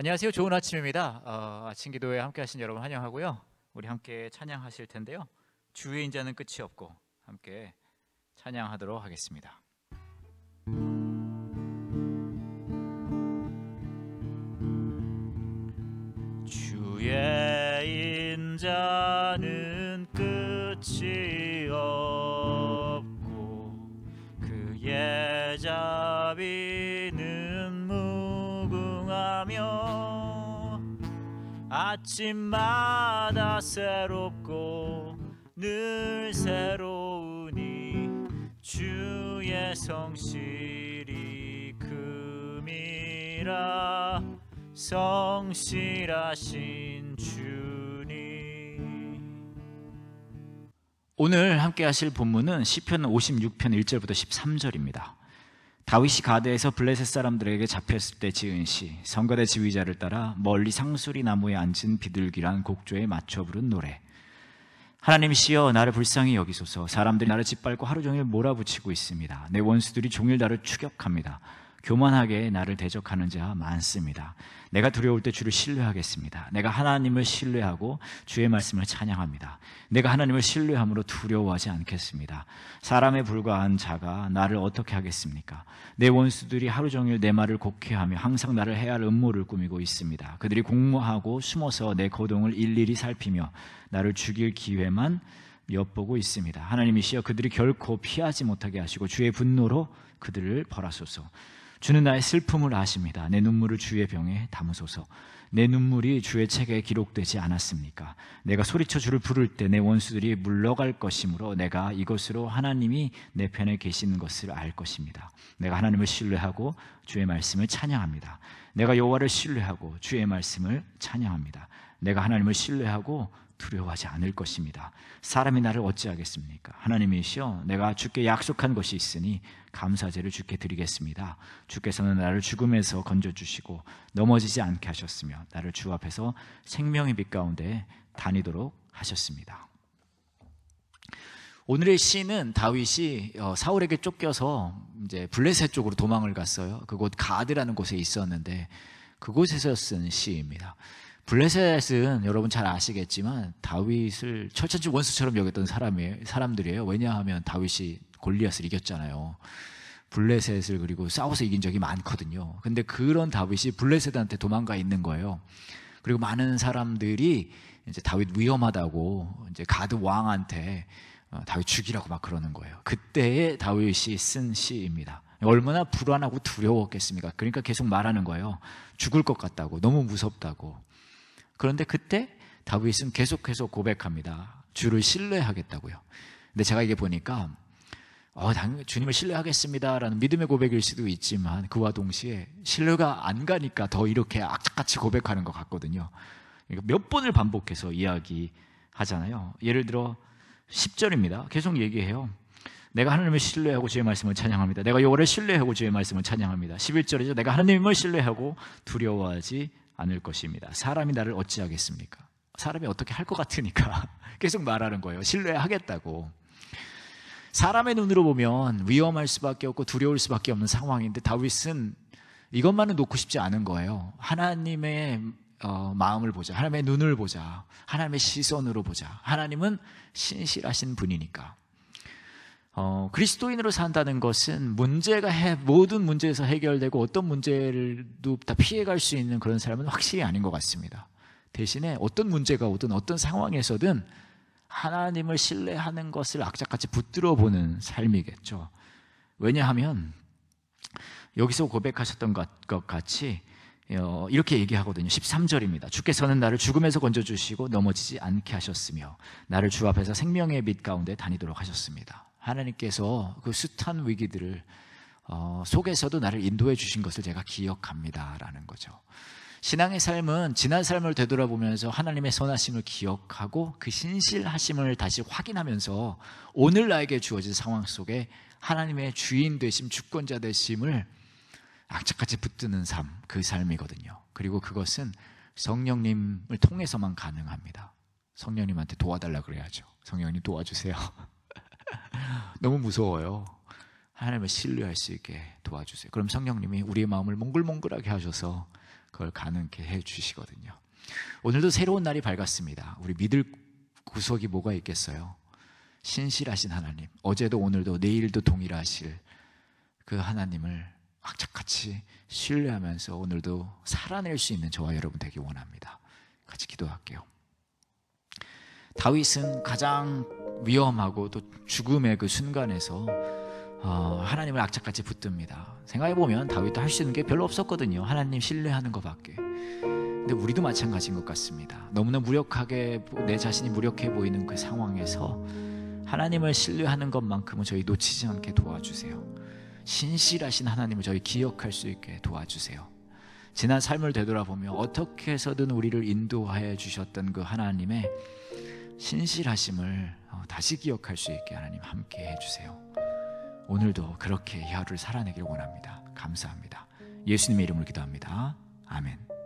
안녕하세요. 좋은 아침입니다. 어, 아침 기도에 함께 하신 여러분 환영하고요. 우리 함께 찬양하실 텐데요. 주의 인자는 끝이 없고 함께 찬양하도록 하겠습니다. 주의 인자는 끝이 없고 그의 자비 아침마다 새롭고 늘 새로우니 주의 성실이 금이라 성실하신 오늘 함께 하실 본문은 시편 56편 1절부터 13절입니다. 다윗이 가드에서 블레셋 사람들에게 잡혔을 때 지은 시 성가대 지휘자를 따라 멀리 상수리 나무에 앉은 비둘기란 곡조에 맞춰 부른 노래. 하나님이시여 나를 불쌍히 여기소서. 사람들이 나를 짓밟고 하루 종일 몰아붙이고 있습니다. 내 원수들이 종일 나를 추격합니다 교만하게 나를 대적하는 자 많습니다. 내가 두려울 때 주를 신뢰하겠습니다. 내가 하나님을 신뢰하고 주의 말씀을 찬양합니다. 내가 하나님을 신뢰함으로 두려워하지 않겠습니다. 사람에 불과한 자가 나를 어떻게 하겠습니까? 내 원수들이 하루 종일 내 말을 곡해하며 항상 나를 해할 음모를 꾸미고 있습니다. 그들이 공모하고 숨어서 내 거동을 일일이 살피며 나를 죽일 기회만 엿보고 있습니다. 하나님이시여 그들이 결코 피하지 못하게 하시고 주의 분노로 그들을 벌하소서. 주는 나의 슬픔을 아십니다. 내 눈물을 주의 병에 담으소서. 내 눈물이 주의 책에 기록되지 않았습니까? 내가 소리쳐 주를 부를 때 내 원수들이 물러갈 것이므로 내가 이것으로 하나님이 내 편에 계시는 것을 알 것입니다. 내가 하나님을 신뢰하고 주의 말씀을 찬양합니다. 내가 여호와를 신뢰하고 주의 말씀을 찬양합니다. 내가 하나님을 신뢰하고 두려워하지 않을 것입니다. 사람이 나를 어찌하겠습니까? 하나님이시여 내가 주께 약속한 것이 있으니 감사제를 주께 드리겠습니다. 주께서는 나를 죽음에서 건져 주시고 넘어지지 않게 하셨으며 나를 주 앞에서 생명의 빛 가운데 다니도록 하셨습니다. 오늘의 시는 다윗이 어, 사울에게 쫓겨서 이제 블레셋 쪽으로 도망을 갔어요. 그곳 가드라는 곳에 있었는데 그곳에서 쓴 시입니다. 블레셋은 여러분 잘 아시겠지만 다윗을 철천지 원수처럼 여겼던 사람이 사람들이에요. 왜냐하면 다윗이 골리앗을 이겼잖아요. 블레셋을 그리고 싸워서 이긴 적이 많거든요. 근데 그런 다윗이 블레셋한테 도망가 있는 거예요. 그리고 많은 사람들이 이제 다윗 위험하다고 이제 가드 왕한테 어, 다윗 죽이라고 막 그러는 거예요. 그때의 다윗이 쓴 시입니다. 얼마나 불안하고 두려웠겠습니까? 그러니까 계속 말하는 거예요. 죽을 것 같다고, 너무 무섭다고. 그런데 그때 다윗은 계속해서 고백합니다. 주를 신뢰하겠다고요. 근데 제가 이게 보니까 어, 당, 주님을 신뢰하겠습니다라는 믿음의 고백일 수도 있지만 그와 동시에 신뢰가 안 가니까 더 이렇게 악착같이 고백하는 것 같거든요. 그러니까 몇 번을 반복해서 이야기하잖아요. 예를 들어 10절입니다. 계속 얘기해요. 내가 하나님을 신뢰하고 주의 말씀을 찬양합니다. 내가 여호와를 신뢰하고 주의 말씀을 찬양합니다. 11절이죠. 내가 하나님을 신뢰하고 두려워하지 않을 것입니다. 사람이 나를 어찌하겠습니까? 사람이 어떻게 할 것 같으니까 계속 말하는 거예요. 신뢰하겠다고. 사람의 눈으로 보면 위험할 수밖에 없고 두려울 수밖에 없는 상황인데 다윗은 이것만은 놓고 싶지 않은 거예요. 하나님의 어, 마음을 보자. 하나님의 눈을 보자. 하나님의 시선으로 보자. 하나님은 신실하신 분이니까. 어, 그리스도인으로 산다는 것은 문제가 해, 모든 문제에서 해결되고 어떤 문제를도 다 피해갈 수 있는 그런 사람은 확실히 아닌 것 같습니다. 대신에 어떤 문제가 오든 어떤 상황에서든 하나님을 신뢰하는 것을 악착같이 붙들어 보는 삶이겠죠. 왜냐하면 여기서 고백하셨던 것 같이 어, 이렇게 얘기하거든요. 13절입니다. 주께서는 나를 죽음에서 건져주시고 넘어지지 않게 하셨으며 나를 주 앞에서 생명의 빛 가운데 다니도록 하셨습니다. 하나님께서 그 숱한 위기들을 어, 속에서도 나를 인도해 주신 것을 제가 기억합니다라는 거죠. 신앙의 삶은 지난 삶을 되돌아보면서 하나님의 선하심을 기억하고 그 신실하심을 다시 확인하면서 오늘 나에게 주어진 상황 속에 하나님의 주인 되심, 주권자 되심을 악착같이 붙드는 삶, 그 삶이거든요. 그리고 그것은 성령님을 통해서만 가능합니다. 성령님한테 도와달라 그래야죠. 성령님 도와주세요. 너무 무서워요. 하나님을 신뢰할 수 있게 도와주세요. 그럼 성령님이 우리의 마음을 몽글몽글하게 하셔서 그걸 가능케 해 주시거든요. 오늘도 새로운 날이 밝았습니다. 우리 믿을 구석이 뭐가 있겠어요? 신실하신 하나님. 어제도 오늘도 내일도 동일하실 그 하나님을 악착같이 신뢰하면서 오늘도 살아낼 수 있는 저와 여러분 되기 원합니다. 같이 기도할게요. 다윗은 가장 위험하고 또 죽음의 그 순간에서 어, 하나님을 악착같이 붙듭니다. 생각해 보면 다윗도 할 수 있는 게 별로 없었거든요. 하나님 신뢰하는 것밖에. 근데 우리도 마찬가지인 것 같습니다. 너무나 무력하게 내 자신이 무력해 보이는 그 상황에서 하나님을 신뢰하는 것만큼은 저희 놓치지 않게 도와주세요. 신실하신 하나님을 저희 기억할 수 있게 도와주세요. 지난 삶을 되돌아보며 어떻게 해서든 우리를 인도하여 주셨던 그 하나님의 신실하심을 어, 다시 기억할 수 있게 하나님 함께 해주세요. 오늘도 그렇게 이 하루를 살아내길 원합니다. 감사합니다. 예수님의 이름으로 기도합니다. 아멘.